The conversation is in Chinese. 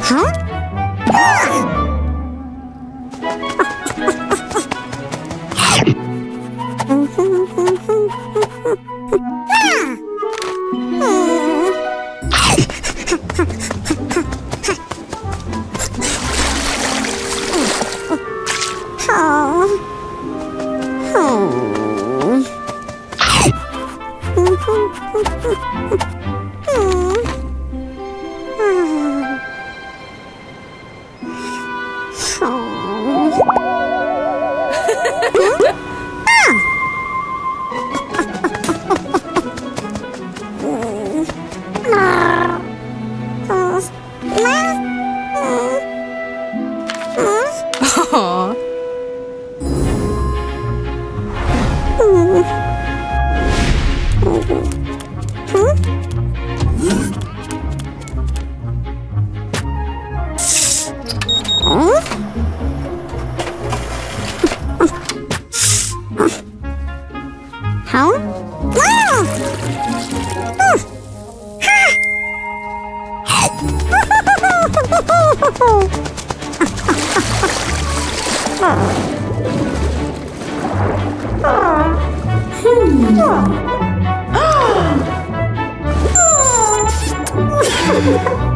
好。嗯哼哼哼。Oh, ah. 好。